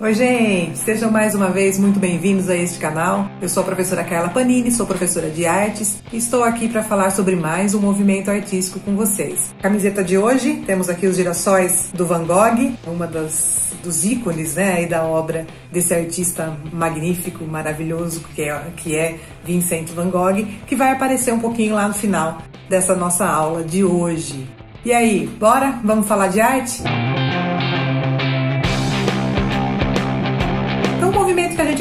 Oi, gente! Sejam mais uma vez muito bem-vindos a este canal. Eu sou a professora Carla Panini, sou professora de artes e estou aqui para falar sobre mais um movimento artístico com vocês. Camiseta de hoje, temos aqui os girassóis do Van Gogh, uma das dos ícones, né, da obra desse artista magnífico, maravilhoso que é, que é Vincent Van Gogh, que vai aparecer um pouquinho lá no final dessa nossa aula de hoje. E aí, bora? Vamos falar de arte? Então,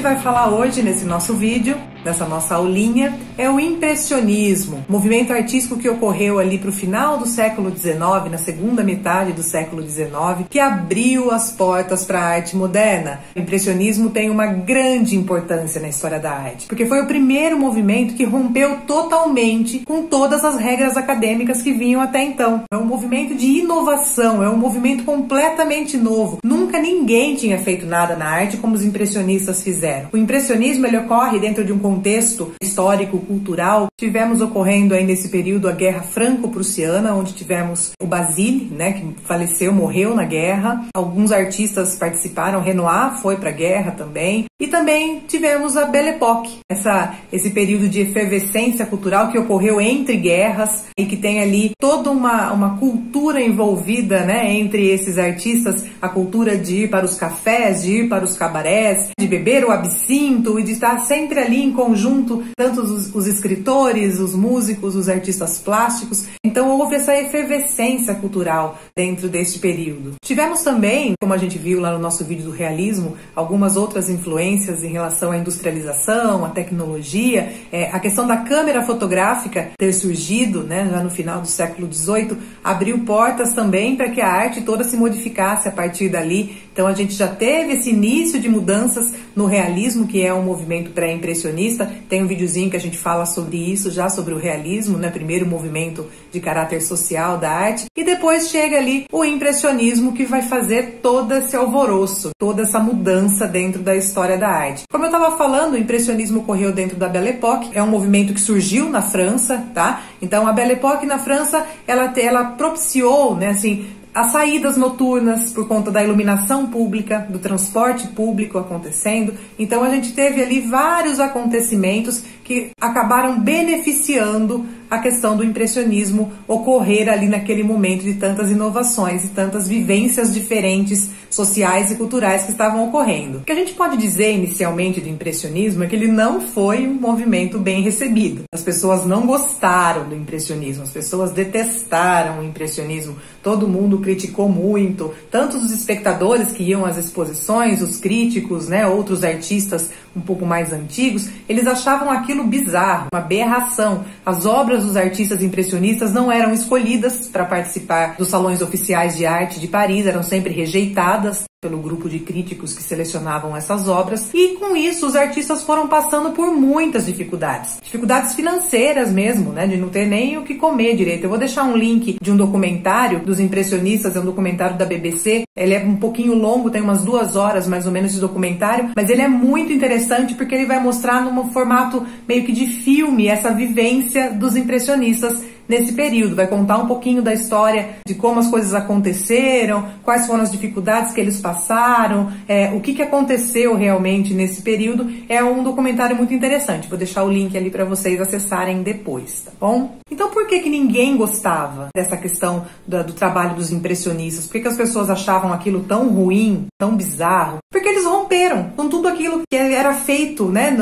vai falar hoje nesse nosso vídeo dessa nossa aulinha é o impressionismo, movimento artístico que ocorreu ali para o final do século XIX, na segunda metade do século XIX, que abriu as portas para a arte moderna. O impressionismo tem uma grande importância na história da arte, porque foi o primeiro movimento que rompeu totalmente com todas as regras acadêmicas que vinham até então. É um movimento de inovação, é um movimento completamente novo. Nunca ninguém tinha feito nada na arte como os impressionistas fizeram. O impressionismo ele ocorre dentro de um contexto histórico, cultural, tivemos ocorrendo aí nesse período a Guerra Franco-Prussiana, onde tivemos o Basile, né, que faleceu, morreu na guerra. Alguns artistas participaram, Renoir foi para a guerra também. E também tivemos a Belle Époque, essa, esse período de efervescência cultural que ocorreu entre guerras e que tem ali toda uma, uma cultura envolvida né, entre esses artistas, a cultura de ir para os cafés, de ir para os cabarés, de beber o absinto e de estar sempre ali em conjunto, tanto os, os escritores, os músicos, os artistas plásticos. Então houve essa efervescência cultural dentro deste período. Tivemos também, como a gente viu lá no nosso vídeo do realismo, algumas outras influências em relação à industrialização, à tecnologia, é, a questão da câmera fotográfica ter surgido, né, já no final do século XVIII, abriu portas também para que a arte toda se modificasse a partir dali. Então a gente já teve esse início de mudanças no realismo, que é um movimento pré-impressionista tem um videozinho que a gente fala sobre isso, já sobre o realismo, né? Primeiro movimento de caráter social da arte. E depois chega ali o impressionismo que vai fazer todo esse alvoroço, toda essa mudança dentro da história da arte. Como eu estava falando, o impressionismo ocorreu dentro da Belle Époque, é um movimento que surgiu na França, tá? Então a Belle Époque na França, ela, ela propiciou, né, assim, as saídas noturnas por conta da iluminação pública, do transporte público acontecendo. Então a gente teve ali vários acontecimentos que acabaram beneficiando a questão do impressionismo ocorrer ali naquele momento de tantas inovações e tantas vivências diferentes sociais e culturais que estavam ocorrendo. O que a gente pode dizer inicialmente do impressionismo é que ele não foi um movimento bem recebido. As pessoas não gostaram do impressionismo, as pessoas detestaram o impressionismo, todo mundo criticou muito, tanto os espectadores que iam às exposições, os críticos, né, outros artistas um pouco mais antigos, eles achavam aquilo bizarro, uma aberração. As obras dos artistas impressionistas não eram escolhidas para participar dos salões oficiais de arte de Paris, eram sempre rejeitadas pelo grupo de críticos que selecionavam essas obras, e com isso os artistas foram passando por muitas dificuldades. Dificuldades financeiras mesmo, né, de não ter nem o que comer direito. Eu vou deixar um link de um documentário dos impressionistas, é um documentário da BBC. Ele é um pouquinho longo, tem umas duas horas mais ou menos de documentário, mas ele é muito interessante porque ele vai mostrar num formato meio que de filme essa vivência dos impressionistas nesse período. Vai contar um pouquinho da história de como as coisas aconteceram, quais foram as dificuldades que eles passaram, é, o que, que aconteceu realmente nesse período. É um documentário muito interessante. Vou deixar o link ali para vocês acessarem depois, tá bom? Então, por que, que ninguém gostava dessa questão do, do trabalho dos impressionistas? Por que, que as pessoas achavam aquilo tão ruim, tão bizarro? Porque eles romperam com tudo aquilo que era feito né,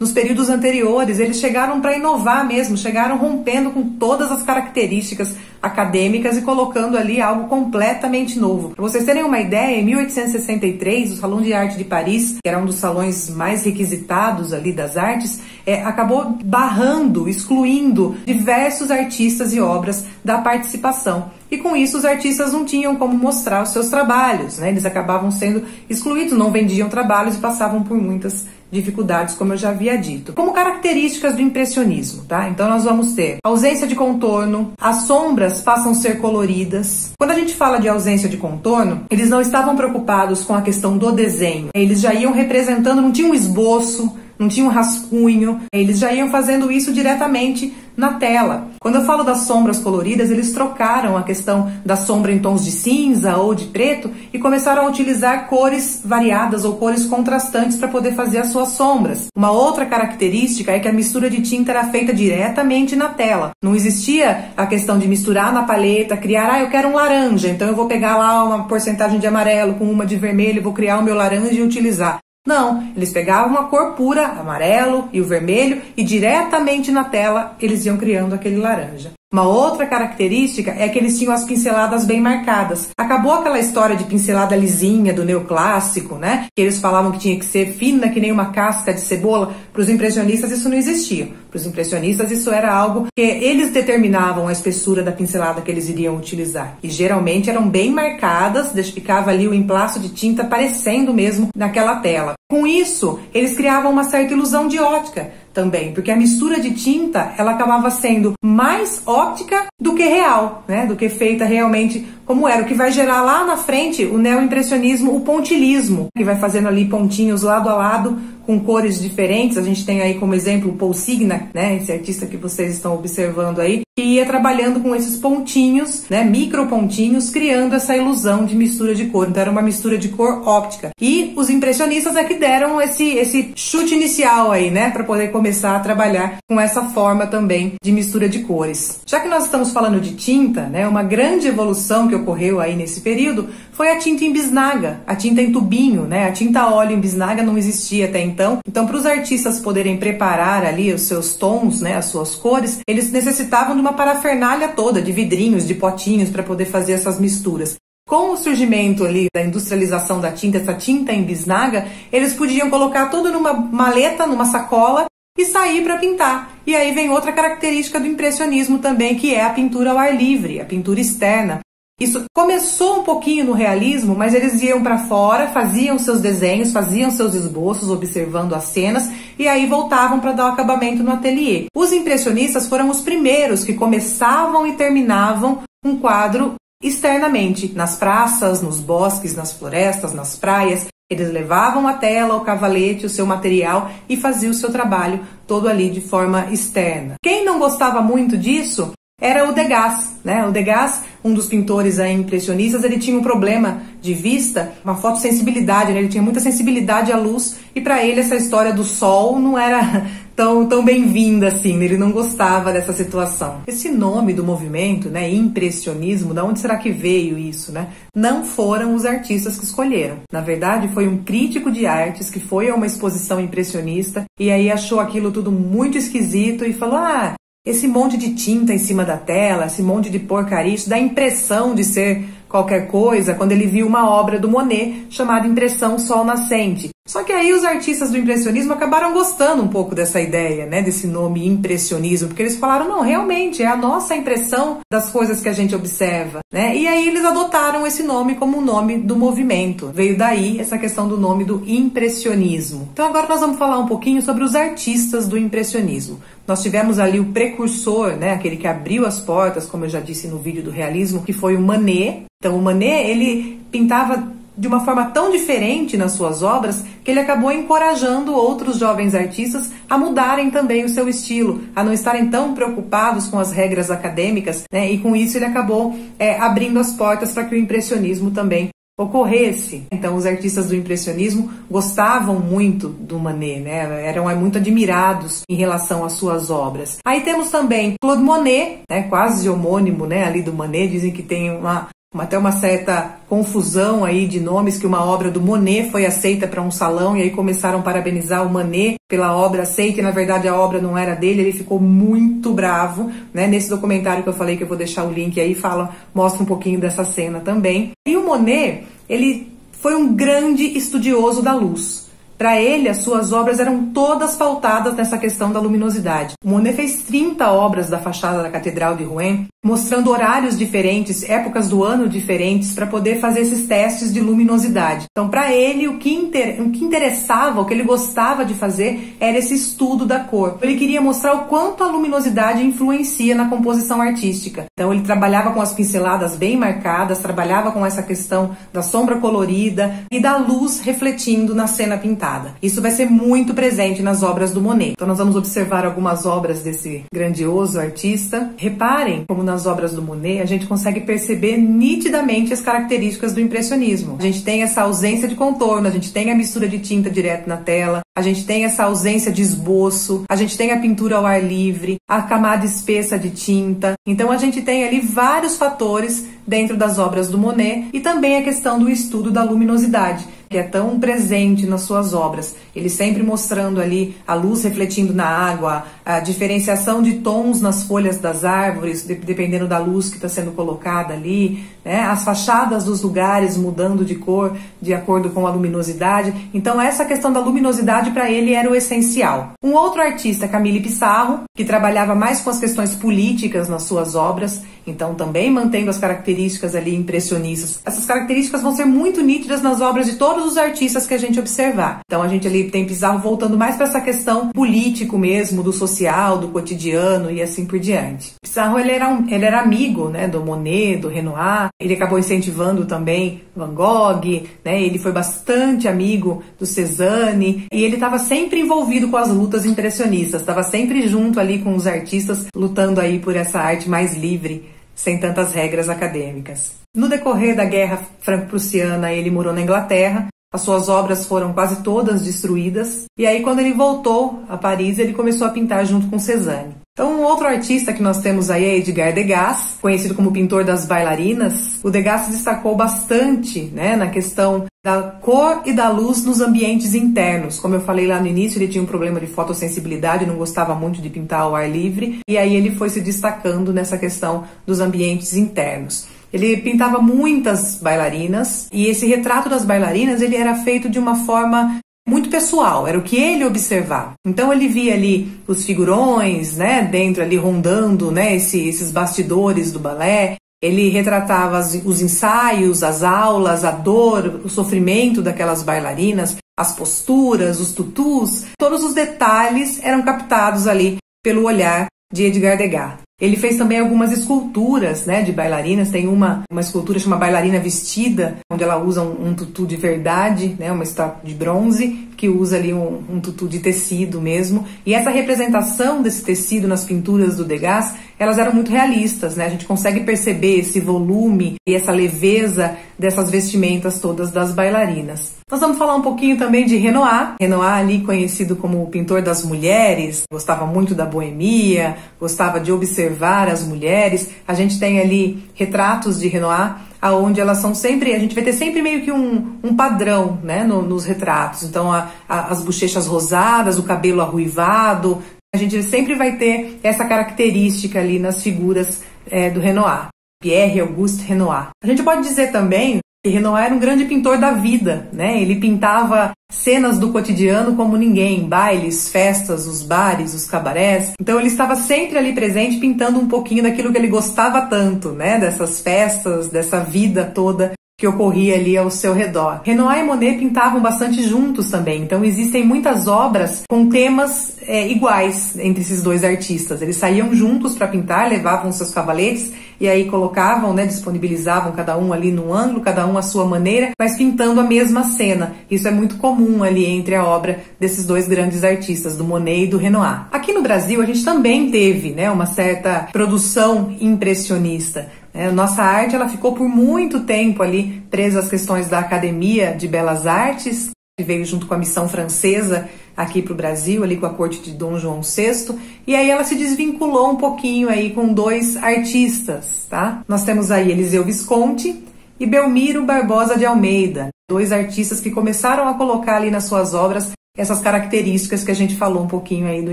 nos períodos anteriores. Eles chegaram para inovar mesmo, chegaram rompendo com todas as características acadêmicas e colocando ali algo completamente novo. Para vocês terem uma ideia, em 1863, o Salão de Arte de Paris, que era um dos salões mais requisitados ali das artes, é, acabou barrando, excluindo diversos artistas e obras da participação. E com isso os artistas não tinham como mostrar os seus trabalhos, né? Eles acabavam sendo excluídos, não vendiam trabalhos e passavam por muitas dificuldades, como eu já havia dito. Como características do impressionismo, tá? Então nós vamos ter ausência de contorno, as sombras passam a ser coloridas. Quando a gente fala de ausência de contorno, eles não estavam preocupados com a questão do desenho. Eles já iam representando, não tinha um esboço, não tinha um rascunho, eles já iam fazendo isso diretamente na tela. Quando eu falo das sombras coloridas, eles trocaram a questão da sombra em tons de cinza ou de preto e começaram a utilizar cores variadas ou cores contrastantes para poder fazer as suas sombras. Uma outra característica é que a mistura de tinta era feita diretamente na tela. Não existia a questão de misturar na paleta, criar, ah, eu quero um laranja, então eu vou pegar lá uma porcentagem de amarelo com uma de vermelho, vou criar o meu laranja e utilizar. Não, eles pegavam a cor pura, amarelo e o vermelho, e diretamente na tela eles iam criando aquele laranja. Uma outra característica é que eles tinham as pinceladas bem marcadas. Acabou aquela história de pincelada lisinha do neoclássico, né? Que eles falavam que tinha que ser fina que nem uma casca de cebola. Para os impressionistas isso não existia. Para os impressionistas isso era algo que eles determinavam a espessura da pincelada que eles iriam utilizar. E geralmente eram bem marcadas, ficava ali o emplaço de tinta aparecendo mesmo naquela tela. Com isso, eles criavam uma certa ilusão de ótica também, porque a mistura de tinta ela acabava sendo mais óptica do que real, né? Do que feita realmente como era, o que vai gerar lá na frente o neoimpressionismo, o pontilismo, que vai fazendo ali pontinhos lado a lado com cores diferentes. A gente tem aí como exemplo o Paul Signa, né, esse artista que vocês estão observando aí, que ia trabalhando com esses pontinhos, né, micro pontinhos, criando essa ilusão de mistura de cor. Então era uma mistura de cor óptica. E os impressionistas é que deram esse esse chute inicial aí, né, para poder começar a trabalhar com essa forma também de mistura de cores. Já que nós estamos falando de tinta, né, uma grande evolução que ocorreu aí nesse período foi a tinta em bisnaga, a tinta em tubinho, né? A tinta óleo em bisnaga não existia até então. Então, para os artistas poderem preparar ali os seus tons, né, as suas cores, eles necessitavam de uma parafernália toda de vidrinhos, de potinhos para poder fazer essas misturas. Com o surgimento ali da industrialização da tinta, essa tinta em bisnaga, eles podiam colocar tudo numa maleta, numa sacola e sair para pintar. E aí vem outra característica do impressionismo também, que é a pintura ao ar livre, a pintura externa. Isso começou um pouquinho no realismo, mas eles iam para fora, faziam seus desenhos, faziam seus esboços, observando as cenas e aí voltavam para dar o acabamento no ateliê. Os impressionistas foram os primeiros que começavam e terminavam um quadro externamente, nas praças, nos bosques, nas florestas, nas praias. Eles levavam a tela, o cavalete, o seu material e faziam o seu trabalho todo ali de forma externa. Quem não gostava muito disso era o Degas, né? O Degas, um dos pintores aí impressionistas, ele tinha um problema de vista, uma fotossensibilidade, né? Ele tinha muita sensibilidade à luz e para ele essa história do sol não era tão, tão bem-vinda assim, ele não gostava dessa situação. Esse nome do movimento, né, impressionismo, da onde será que veio isso, né? Não foram os artistas que escolheram. Na verdade, foi um crítico de artes que foi a uma exposição impressionista e aí achou aquilo tudo muito esquisito e falou: "Ah, esse monte de tinta em cima da tela, esse monte de porcaria, isso dá a impressão de ser qualquer coisa quando ele viu uma obra do Monet chamada Impressão Sol Nascente. Só que aí os artistas do impressionismo acabaram gostando um pouco dessa ideia, né, desse nome impressionismo, porque eles falaram, não, realmente é a nossa impressão das coisas que a gente observa, né? E aí eles adotaram esse nome como o nome do movimento. Veio daí essa questão do nome do impressionismo. Então agora nós vamos falar um pouquinho sobre os artistas do impressionismo. Nós tivemos ali o precursor, né, aquele que abriu as portas, como eu já disse no vídeo do realismo, que foi o Manet. Então o Manet, ele pintava de uma forma tão diferente nas suas obras que ele acabou encorajando outros jovens artistas a mudarem também o seu estilo, a não estarem tão preocupados com as regras acadêmicas, né? E com isso ele acabou é, abrindo as portas para que o impressionismo também ocorresse. Então, os artistas do impressionismo gostavam muito do Manet, né? Eram é, muito admirados em relação às suas obras. Aí temos também Claude Monet, né? Quase homônimo, né? Ali do Manet, dizem que tem uma até uma certa confusão aí de nomes que uma obra do Monet foi aceita para um salão e aí começaram a parabenizar o Monet pela obra aceita e na verdade a obra não era dele, ele ficou muito bravo, né? Nesse documentário que eu falei que eu vou deixar o link aí, fala, mostra um pouquinho dessa cena também. E o Monet, ele foi um grande estudioso da luz. Para ele, as suas obras eram todas pautadas nessa questão da luminosidade. O Monet fez 30 obras da fachada da Catedral de Rouen mostrando horários diferentes, épocas do ano diferentes, para poder fazer esses testes de luminosidade. Então, para ele, o que, inter... o que interessava, o que ele gostava de fazer, era esse estudo da cor. Ele queria mostrar o quanto a luminosidade influencia na composição artística. Então, ele trabalhava com as pinceladas bem marcadas, trabalhava com essa questão da sombra colorida e da luz refletindo na cena pintada. Isso vai ser muito presente nas obras do Monet. Então, nós vamos observar algumas obras desse grandioso artista. Reparem como nas obras do Monet a gente consegue perceber nitidamente as características do impressionismo. A gente tem essa ausência de contorno, a gente tem a mistura de tinta direto na tela, a gente tem essa ausência de esboço, a gente tem a pintura ao ar livre, a camada espessa de tinta. Então a gente tem ali vários fatores dentro das obras do Monet e também a questão do estudo da luminosidade que é tão presente nas suas obras. Ele sempre mostrando ali a luz refletindo na água, a diferenciação de tons nas folhas das árvores, dependendo da luz que está sendo colocada ali, né? as fachadas dos lugares mudando de cor de acordo com a luminosidade. Então, essa questão da luminosidade para ele era o essencial. Um outro artista, Camille Pissarro, que trabalhava mais com as questões políticas nas suas obras, então também mantendo as características ali impressionistas. Essas características vão ser muito nítidas nas obras de todos os artistas que a gente observar. Então a gente ali tem Pizarro voltando mais para essa questão político mesmo, do social, do cotidiano e assim por diante. Pizarro ele era, um, ele era amigo né, do Monet, do Renoir, ele acabou incentivando também Van Gogh, né, ele foi bastante amigo do Cezanne e ele estava sempre envolvido com as lutas impressionistas, estava sempre junto ali com os artistas lutando aí por essa arte mais livre sem tantas regras acadêmicas. No decorrer da Guerra Franco-Prussiana, ele morou na Inglaterra. As suas obras foram quase todas destruídas. E aí, quando ele voltou a Paris, ele começou a pintar junto com Cezanne. Então, um outro artista que nós temos aí é Edgar Degas, conhecido como pintor das bailarinas. O Degas se destacou bastante né, na questão da cor e da luz nos ambientes internos. Como eu falei lá no início, ele tinha um problema de fotossensibilidade, não gostava muito de pintar ao ar livre, e aí ele foi se destacando nessa questão dos ambientes internos. Ele pintava muitas bailarinas e esse retrato das bailarinas ele era feito de uma forma muito pessoal, era o que ele observava. Então ele via ali os figurões, né, dentro ali rondando, né, esse, esses bastidores do balé. Ele retratava os ensaios, as aulas, a dor, o sofrimento daquelas bailarinas, as posturas, os tutus, todos os detalhes eram captados ali pelo olhar de Edgar Degas. Ele fez também algumas esculturas, né, de bailarinas. Tem uma, uma escultura chamada Bailarina Vestida, onde ela usa um, um tutu de verdade, né, uma estátua de bronze, que usa ali um, um tutu de tecido mesmo. E essa representação desse tecido nas pinturas do Degas, elas eram muito realistas, né? A gente consegue perceber esse volume e essa leveza dessas vestimentas todas das bailarinas. Nós vamos falar um pouquinho também de Renoir. Renoir ali conhecido como o pintor das mulheres, gostava muito da boemia, gostava de observar as mulheres. A gente tem ali retratos de Renoir aonde elas são sempre, a gente vai ter sempre meio que um, um padrão, né, no, nos retratos. Então, a, a, as bochechas rosadas, o cabelo arruivado, a gente sempre vai ter essa característica ali nas figuras é, do Renoir. Pierre Auguste Renoir. A gente pode dizer também que Renoir era um grande pintor da vida, né? Ele pintava cenas do cotidiano como ninguém, bailes, festas, os bares, os cabarés. Então ele estava sempre ali presente pintando um pouquinho daquilo que ele gostava tanto, né? Dessas festas, dessa vida toda que ocorria ali ao seu redor. Renoir e Monet pintavam bastante juntos também, então existem muitas obras com temas é, iguais entre esses dois artistas. Eles saíam juntos para pintar, levavam seus cavaletes e aí colocavam, né, disponibilizavam cada um ali num ângulo, cada um à sua maneira, mas pintando a mesma cena. Isso é muito comum ali entre a obra desses dois grandes artistas, do Monet e do Renoir. Aqui no Brasil a gente também teve, né, uma certa produção impressionista. É, nossa arte ela ficou por muito tempo ali presa às questões da Academia de Belas Artes, que veio junto com a missão francesa aqui para o Brasil, ali com a corte de Dom João VI, e aí ela se desvinculou um pouquinho aí com dois artistas, tá? Nós temos aí Eliseu Visconti e Belmiro Barbosa de Almeida, dois artistas que começaram a colocar ali nas suas obras essas características que a gente falou um pouquinho aí do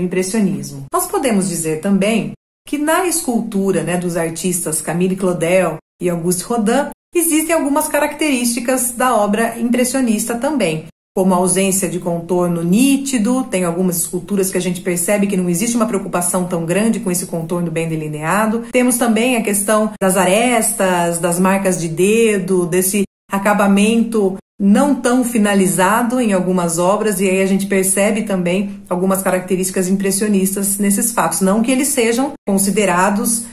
impressionismo. Nós podemos dizer também que na escultura né, dos artistas Camille Claudel e Auguste Rodin existem algumas características da obra impressionista também. como a ausência de contorno nítido, tem algumas esculturas que a gente percebe que não existe uma preocupação tão grande com esse contorno bem delineado. Temos também a questão das arestas, das marcas de dedo, desse acabamento não tão finalizado em algumas obras, e aí a gente percebe também algumas características impressionistas nesses fatos. Não que eles sejam considerados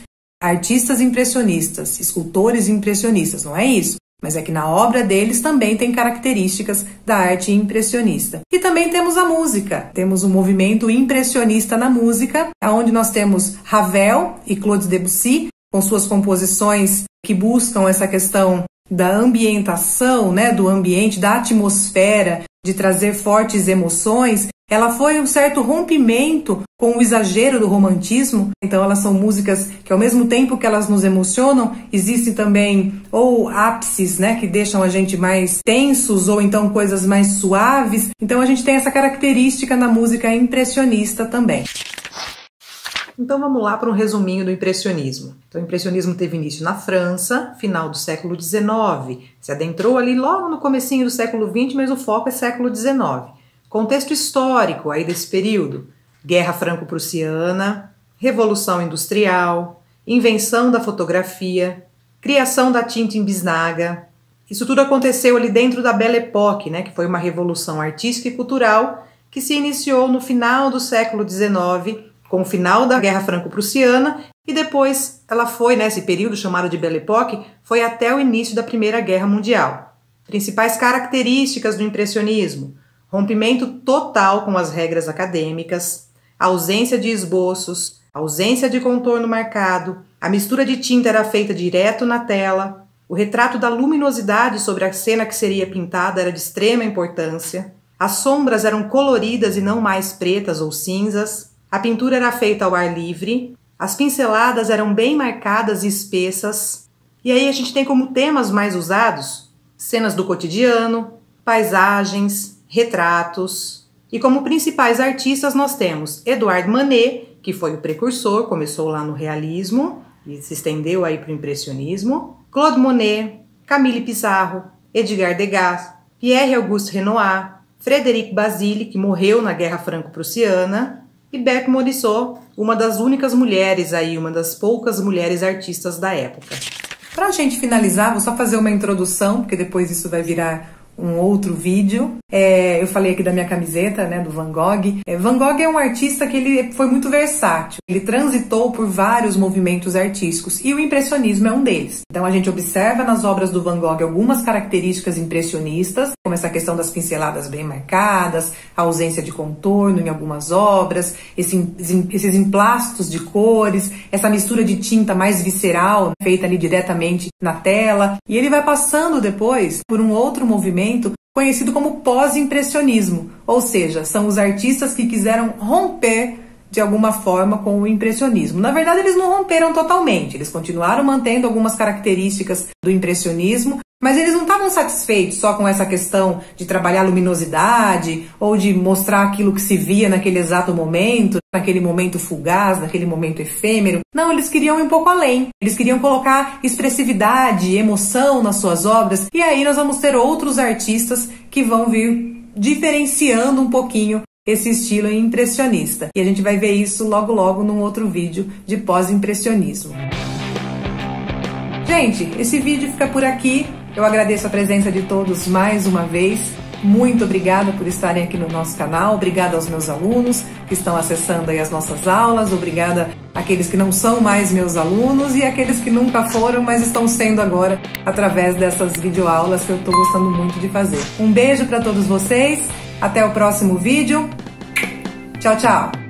artistas impressionistas, escultores impressionistas, não é isso. Mas é que na obra deles também tem características da arte impressionista. E também temos a música. Temos um movimento impressionista na música, onde nós temos Ravel e Claude Debussy, com suas composições que buscam essa questão da ambientação, né, do ambiente, da atmosfera, de trazer fortes emoções, ela foi um certo rompimento com o exagero do romantismo. Então elas são músicas que ao mesmo tempo que elas nos emocionam, existem também ou ápices, né, que deixam a gente mais tensos ou então coisas mais suaves. Então a gente tem essa característica na música impressionista também. Então vamos lá para um resuminho do impressionismo. Então, o impressionismo teve início na França, final do século XIX. Se adentrou ali logo no comecinho do século XX, mas o foco é século XIX. Contexto histórico aí desse período: Guerra Franco-Prussiana, Revolução Industrial, invenção da fotografia, criação da tinta em bisnaga. Isso tudo aconteceu ali dentro da Belle Époque, né, que foi uma revolução artística e cultural que se iniciou no final do século XIX com o final da Guerra Franco-Prussiana e depois ela foi, nesse né, período chamado de Belle Époque, foi até o início da Primeira Guerra Mundial. Principais características do impressionismo: rompimento total com as regras acadêmicas, ausência de esboços, ausência de contorno marcado, a mistura de tinta era feita direto na tela, o retrato da luminosidade sobre a cena que seria pintada era de extrema importância, as sombras eram coloridas e não mais pretas ou cinzas, a pintura era feita ao ar livre, as pinceladas eram bem marcadas e espessas. E aí a gente tem como temas mais usados cenas do cotidiano, paisagens, retratos. E como principais artistas nós temos Edouard Manet, que foi o precursor, começou lá no realismo e se estendeu aí para o impressionismo, Claude Monet, Camille Pissarro, Edgar Degas, Pierre-Auguste Renoir, Frédéric Basile, que morreu na Guerra Franco-Prussiana, e Beck Morisot, uma das únicas mulheres aí, uma das poucas mulheres artistas da época. Para a gente finalizar, vou só fazer uma introdução, porque depois isso vai virar um outro vídeo. É, eu falei aqui da minha camiseta, né, do Van Gogh. É, Van Gogh é um artista que ele foi muito versátil. Ele transitou por vários movimentos artísticos e o impressionismo é um deles. Então a gente observa nas obras do Van Gogh algumas características impressionistas, como essa questão das pinceladas bem marcadas, a ausência de contorno em algumas obras, esse, esses emplastos de cores, essa mistura de tinta mais visceral feita ali diretamente na tela. E ele vai passando depois por um outro movimento movimento conhecido como pós-impressionismo, ou seja, são os artistas que quiseram romper de alguma forma com o impressionismo. Na verdade, eles não romperam totalmente, eles continuaram mantendo algumas características do impressionismo, mas eles não estavam satisfeitos só com essa questão de trabalhar luminosidade ou de mostrar aquilo que se via naquele exato momento, naquele momento fugaz, naquele momento efêmero. Não, eles queriam ir um pouco além. Eles queriam colocar expressividade, emoção nas suas obras. E aí nós vamos ter outros artistas que vão vir diferenciando um pouquinho esse estilo impressionista. E a gente vai ver isso logo logo num outro vídeo de pós-impressionismo. Gente, esse vídeo fica por aqui. Eu agradeço a presença de todos mais uma vez. Muito obrigada por estarem aqui no nosso canal. Obrigada aos meus alunos que estão acessando aí as nossas aulas. Obrigada àqueles que não são mais meus alunos e àqueles que nunca foram, mas estão sendo agora através dessas videoaulas que eu estou gostando muito de fazer. Um beijo para todos vocês. Até o próximo vídeo. Tchau, tchau.